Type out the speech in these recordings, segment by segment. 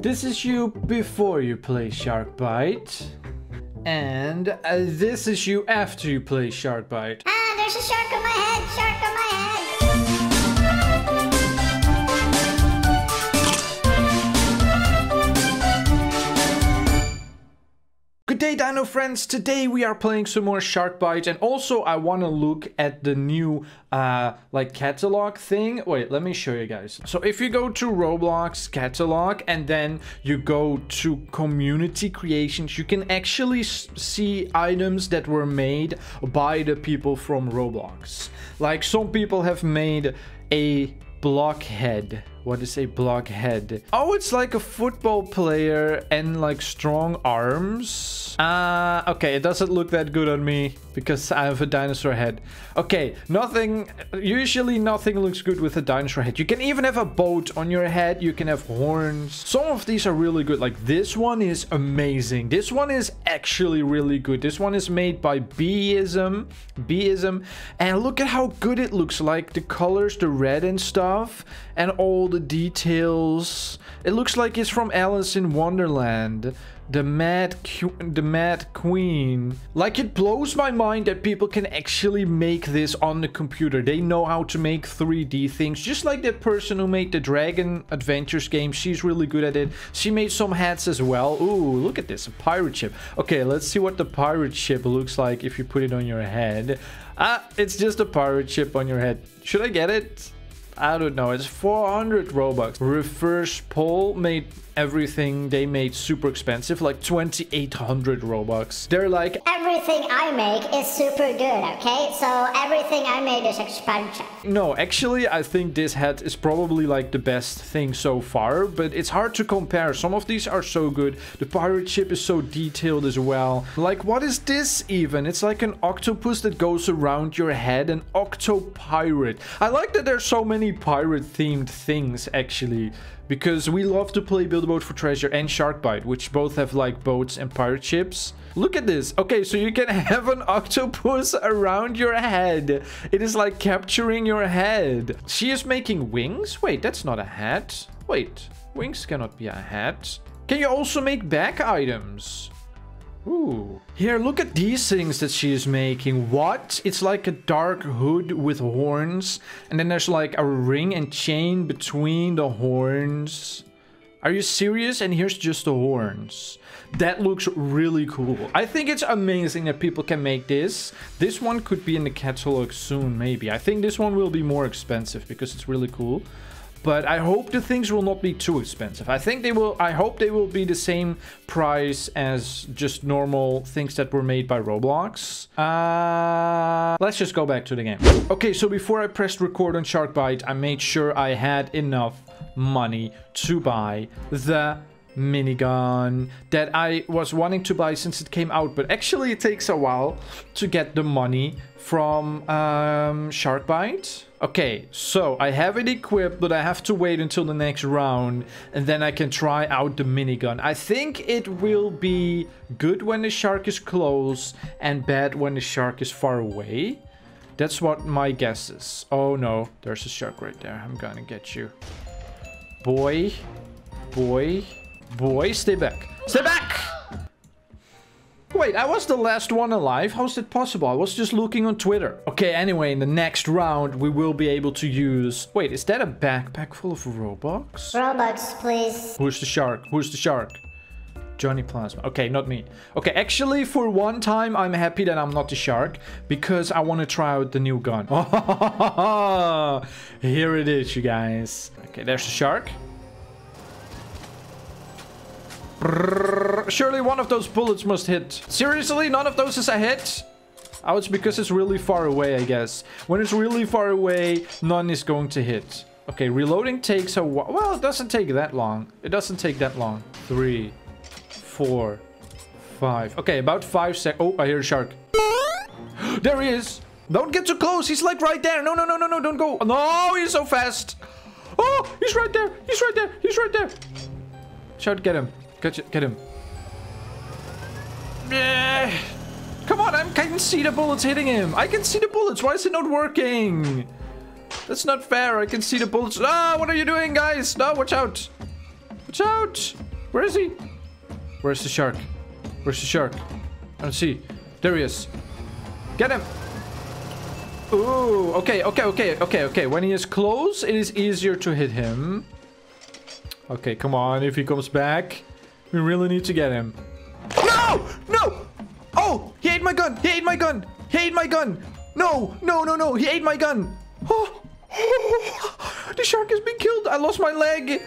This is you before you play Shark Bite. And uh, this is you after you play Shark Bite. Ah, there's a shark on my head, shark on my head. Day Dino friends, today we are playing some more Shark Bite and also I want to look at the new uh, like catalog thing. Wait, let me show you guys. So if you go to Roblox catalog and then you go to community creations, you can actually see items that were made by the people from Roblox. Like some people have made a blockhead. What is a blockhead? Oh, it's like a football player and like strong arms. Uh, okay, it doesn't look that good on me because I have a dinosaur head. Okay, nothing, usually nothing looks good with a dinosaur head. You can even have a boat on your head. You can have horns. Some of these are really good. Like this one is amazing. This one is actually really good. This one is made by Beism. Beism. And look at how good it looks like. The colors, the red and stuff. And all the details. It looks like it's from Alice in Wonderland. The Mad, the Mad Queen. Like it blows my mind that people can actually make this on the computer. They know how to make 3D things. Just like that person who made the Dragon Adventures game. She's really good at it. She made some hats as well. Ooh, look at this, a pirate ship. Okay, let's see what the pirate ship looks like if you put it on your head. Ah, it's just a pirate ship on your head. Should I get it? I don't know. It's 400 Robux. Reverse Pole made everything they made super expensive, like 2800 Robux. They're like, Everything I make is super good, okay? So everything I made is expensive. no, actually, I think this hat is probably like the best thing so far, but it's hard to compare. Some of these are so good. The pirate ship is so detailed as well. Like, what is this even? It's like an octopus that goes around your head, an octopirate. I like that there's so many pirate themed things actually because we love to play Build a Boat for Treasure and Shark Bite, which both have like boats and pirate ships. Look at this. Okay, so you can have an octopus around your head. It is like capturing your head. She is making wings? Wait, that's not a hat. Wait, wings cannot be a hat. Can you also make back items? Ooh. Here, look at these things that she is making. What? It's like a dark hood with horns. And then there's like a ring and chain between the horns. Are you serious? And here's just the horns. That looks really cool. I think it's amazing that people can make this. This one could be in the catalog soon, maybe. I think this one will be more expensive because it's really cool. But I hope the things will not be too expensive. I think they will. I hope they will be the same price as just normal things that were made by Roblox. Uh, let's just go back to the game. Okay, so before I pressed record on Shark Bite, I made sure I had enough money to buy the minigun that I was wanting to buy since it came out. But actually, it takes a while to get the money from um, Shark Bite. Okay, so I have it equipped, but I have to wait until the next round, and then I can try out the minigun. I think it will be good when the shark is close, and bad when the shark is far away. That's what my guess is. Oh no, there's a shark right there. I'm gonna get you. Boy, boy, boy, stay back. Stay back! Wait, I was the last one alive? How's that possible? I was just looking on Twitter. Okay, anyway, in the next round, we will be able to use... Wait, is that a backpack full of Robux? Robux, please. Who's the shark? Who's the shark? Johnny Plasma. Okay, not me. Okay, actually, for one time, I'm happy that I'm not the shark because I want to try out the new gun. Here it is, you guys. Okay, there's the shark. Surely one of those bullets must hit. Seriously, none of those is a hit? Oh, it's because it's really far away, I guess. When it's really far away, none is going to hit. Okay, reloading takes a while. Well, it doesn't take that long. It doesn't take that long. Three, four, five. Okay, about five sec. Oh, I hear a shark. there he is. Don't get too close. He's like right there. No, no, no, no, no. Don't go. No, he's so fast. Oh, he's right there. He's right there. He's right there. Shout, get him. Get, get him. Eh. Come on, I'm, I can see the bullets hitting him. I can see the bullets. Why is it not working? That's not fair. I can see the bullets. Ah, what are you doing, guys? No, watch out. Watch out. Where is he? Where's the shark? Where's the shark? I don't see. There he is. Get him. Ooh, okay, okay, okay, okay, okay. When he is close, it is easier to hit him. Okay, come on. If he comes back, we really need to get him. No! No! Oh! He ate my gun! He ate my gun! He ate my gun! No! No, no, no! He ate my gun! Oh! The shark has been killed! I lost my leg!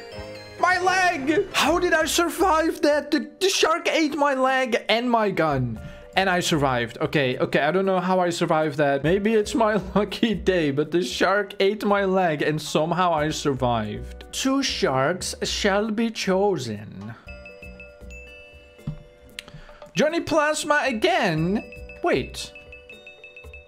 My leg! How did I survive that? The, the shark ate my leg and my gun. And I survived. Okay, okay, I don't know how I survived that. Maybe it's my lucky day, but the shark ate my leg and somehow I survived. Two sharks shall be chosen. Johnny Plasma again? Wait.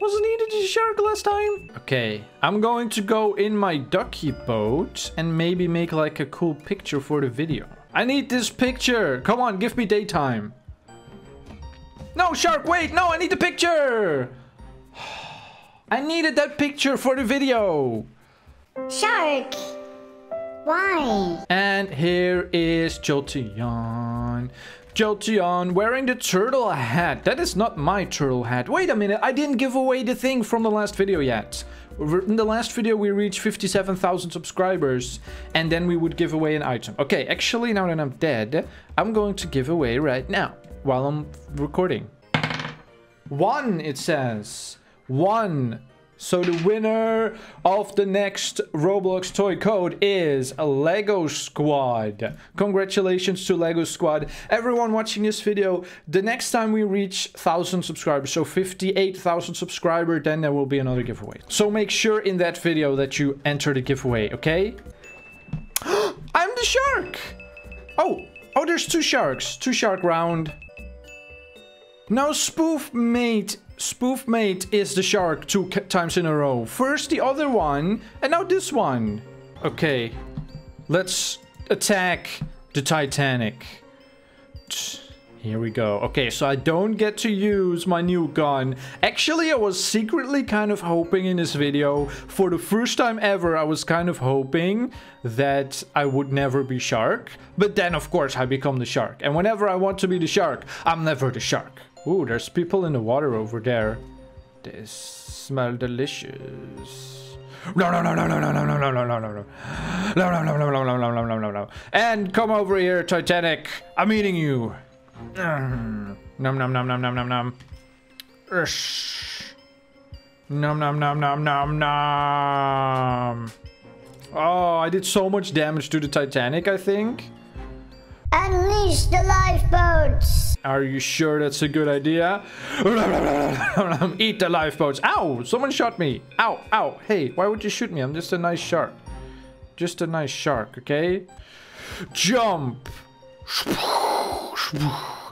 Wasn't he the shark last time? Okay, I'm going to go in my ducky boat and maybe make like a cool picture for the video. I need this picture. Come on, give me daytime. No, shark, wait. No, I need the picture. I needed that picture for the video. Shark! Why? And here is Jolteon. Jolteon wearing the turtle hat. That is not my turtle hat. Wait a minute, I didn't give away the thing from the last video yet. In the last video, we reached 57,000 subscribers, and then we would give away an item. Okay, actually, now that I'm dead, I'm going to give away right now, while I'm recording. One, it says. One. So the winner of the next Roblox toy code is Lego Squad. Congratulations to Lego Squad. Everyone watching this video, the next time we reach 1,000 subscribers, so 58,000 subscribers, then there will be another giveaway. So make sure in that video that you enter the giveaway, okay? I'm the shark! Oh, oh, there's two sharks. Two shark round. Now Spoof Mate Spoof Mate is the shark two times in a row. First the other one, and now this one. Okay, let's attack the Titanic. Here we go. Okay, so I don't get to use my new gun. Actually, I was secretly kind of hoping in this video, for the first time ever, I was kind of hoping that I would never be shark. But then, of course, I become the shark. And whenever I want to be the shark, I'm never the shark. Ooh, there's people in the water over there. They smell delicious. No, no, no, no, no, no, no, no, no, no, no, no, no. No, no, no, no, no, no, no, no, no, no. And come over here, Titanic. I'm eating you. Nom, nom, nom, nom, nom, nom, nom. Nom, nom, nom, nom, nom, nom. Oh, I did so much damage to the Titanic, I think. Unleash the lifeboats! Are you sure that's a good idea? Eat the lifeboats. Ow! Someone shot me. Ow, ow. Hey, why would you shoot me? I'm just a nice shark. Just a nice shark, okay? Jump!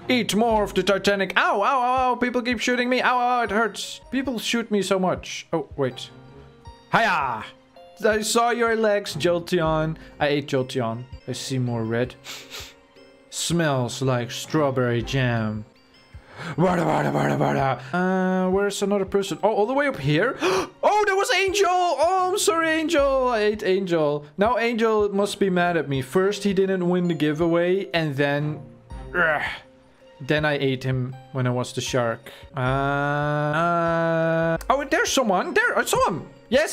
Eat more of the Titanic. Ow, ow, ow, ow. People keep shooting me. Ow, ow, it hurts. People shoot me so much. Oh, wait. Hiya! I saw your legs, Jolteon. I ate Jolteon. I see more red. Smells like strawberry jam. Uh, where's another person? Oh, all the way up here? Oh, that was Angel! Oh, I'm sorry, Angel. I ate Angel. Now Angel must be mad at me. First, he didn't win the giveaway, and then... Ugh, then I ate him when I was the shark. Uh, uh, oh, there's someone. There, I saw him. Yes,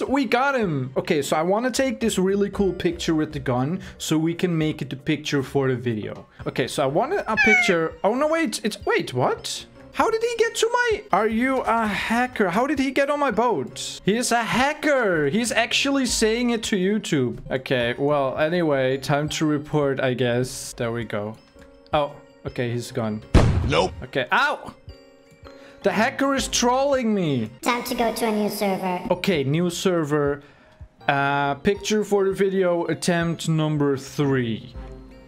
we got him. Okay, so I want to take this really cool picture with the gun so we can make it the picture for the video. Okay, so I want a picture. Oh, no, wait. It's wait, what? How did he get to my... Are you a hacker? How did he get on my boat? He's a hacker. He's actually saying it to YouTube. Okay, well, anyway, time to report, I guess. There we go. Oh, okay, he's gone. Nope. Okay, ow! The hacker is trolling me. Time to go to a new server. Okay, new server. Uh, picture for the video attempt number three.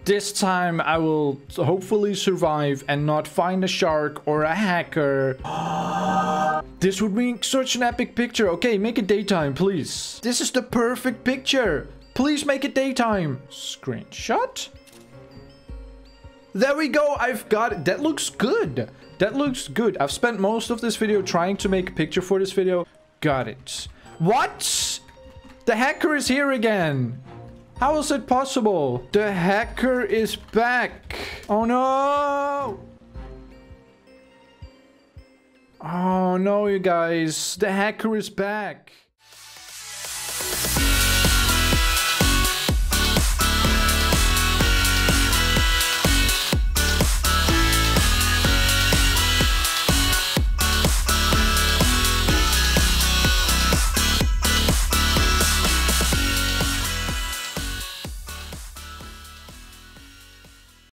This time I will hopefully survive and not find a shark or a hacker. this would be such an epic picture. Okay, make it daytime, please. This is the perfect picture. Please make it daytime. Screenshot. There we go. I've got it. That looks good. That looks good. I've spent most of this video trying to make a picture for this video. Got it. What? The hacker is here again. How is it possible? The hacker is back. Oh no. Oh no, you guys. The hacker is back.